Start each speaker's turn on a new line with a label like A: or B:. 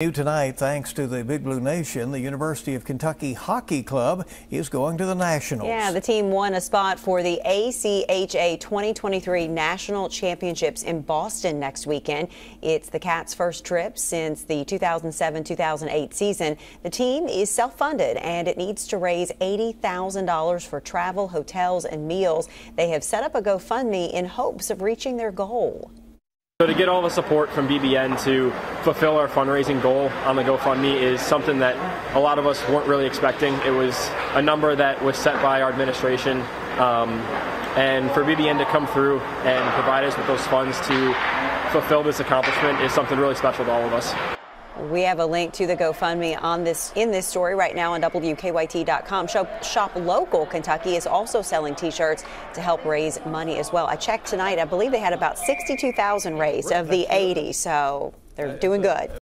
A: New tonight, thanks to the Big Blue Nation, the University of Kentucky Hockey Club is going to the Nationals.
B: Yeah, the team won a spot for the ACHA 2023 National Championships in Boston next weekend. It's the Cats' first trip since the 2007-2008 season. The team is self-funded and it needs to raise $80,000 for travel, hotels, and meals. They have set up a GoFundMe in hopes of reaching their goal.
C: So to get all the support from BBN to fulfill our fundraising goal on the GoFundMe is something that a lot of us weren't really expecting. It was a number that was set by our administration. Um, and for BBN to come through and provide us with those funds to fulfill this accomplishment is something really special to all of us.
B: We have a link to the GoFundMe on this in this story right now on WKYT.com. Shop, Shop Local Kentucky is also selling T-shirts to help raise money as well. I checked tonight. I believe they had about 62,000 raised of the 80, so they're doing good.